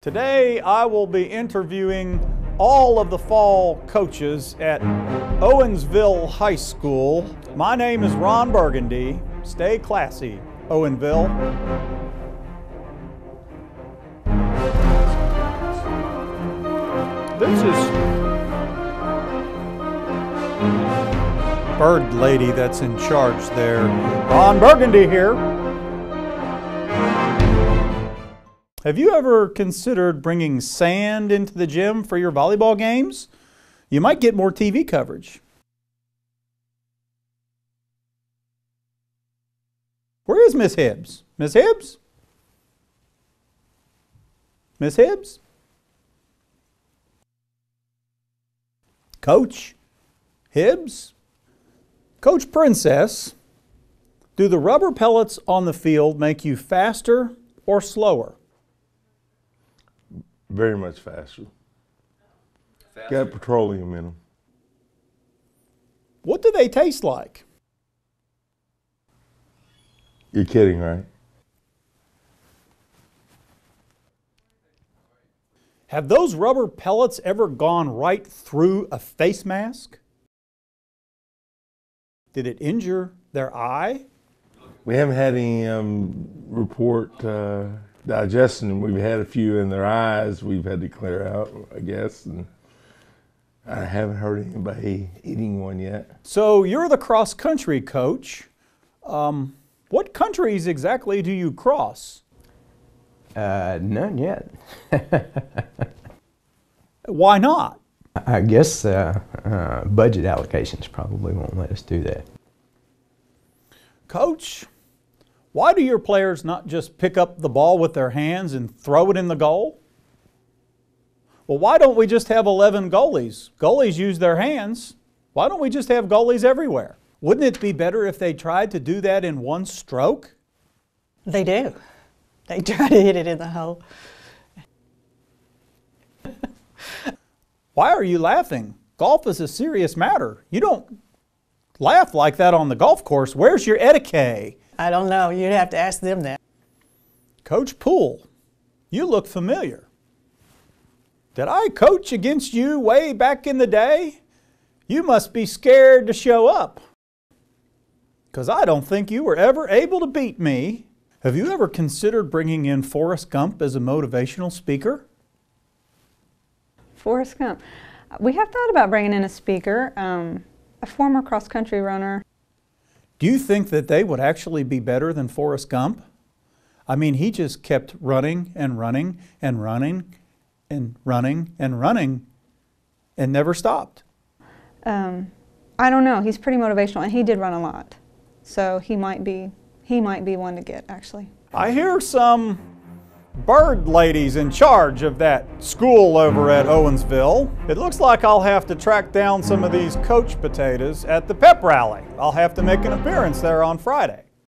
Today I will be interviewing all of the fall coaches at Owensboro High School. My name is Ron Burgundy. Stay classy, Owenville. This is bird lady that's in charge there. Ron Burgundy here. Have you ever considered bringing sand into the gym for your volleyball games? You might get more TV coverage. Where is Miss Hibbs? Miss Hibbs? Miss Hibbs? Coach Hibbs? Coach Princess, do the rubber pellets on the field make you faster or slower? Very much faster. Got petroleum in them. What do they taste like? You're kidding, right? Have those rubber pellets ever gone right through a face mask? Did it injure their eye? We haven't had any um, report uh, digestion. We've had a few in their eyes. We've had to clear out, I guess, and I haven't heard anybody eating one yet. So you're the cross country coach. Um, what countries exactly do you cross? Uh, none yet. Why not? I guess uh, uh, budget allocations probably won't let us do that. Coach, why do your players not just pick up the ball with their hands and throw it in the goal? Well, why don't we just have 11 goalies? Goalies use their hands. Why don't we just have goalies everywhere? Wouldn't it be better if they tried to do that in one stroke? They do. They try to hit it in the hole. Why are you laughing? Golf is a serious matter. You don't laugh like that on the golf course. Where's your etiquette? I don't know. You'd have to ask them that. Coach Poole, you look familiar. Did I coach against you way back in the day? You must be scared to show up. Because I don't think you were ever able to beat me. Have you ever considered bringing in Forrest Gump as a motivational speaker? Forrest Gump. We have thought about bringing in a speaker, um, a former cross country runner. Do you think that they would actually be better than Forrest Gump? I mean, he just kept running and running and running and running and running and never stopped. Um, I don't know. He's pretty motivational, and he did run a lot, so he might be he might be one to get actually. I hear some bird ladies in charge of that school over at Owensboro. It looks like I'll have to track down some of these coach potatoes at the pep rally. I'll have to make an appearance there on Friday.